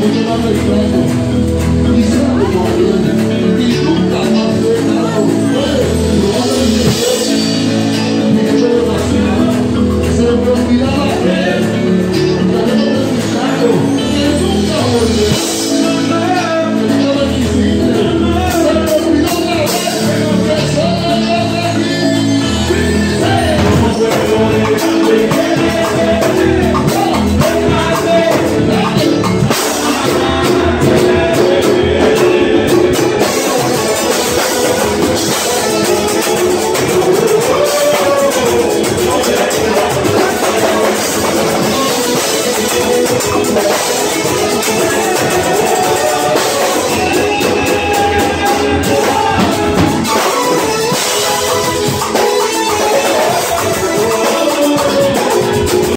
Look at the friends. You said we're going to